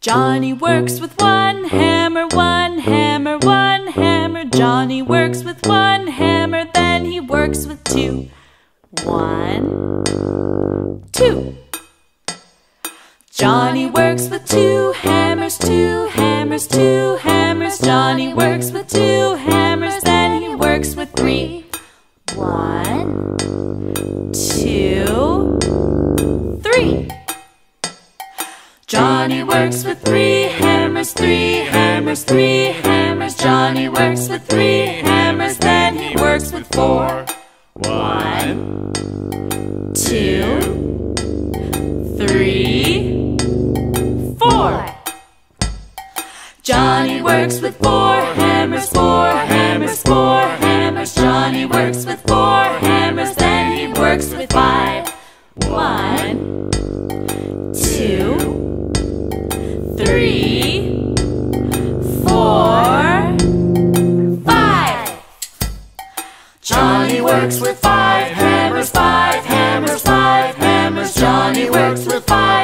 Johnny works with one hammer, one hammer, one hammer. Johnny works with one hammer, then he works with two. One, two. Johnny works with two hammers, two hammers, two hammers. Johnny works with two hammers, then he works with three. Johnny works with three hammers, three hammers, three hammers. Johnny works with three hammers, then he works with four. One, two, three, four. Johnny works with four hammers, four hammers, four hammers. Johnny works with four hammers, then he works with five. One, three, four, five. Johnny works with five hammers, five hammers, five hammers. Johnny works with five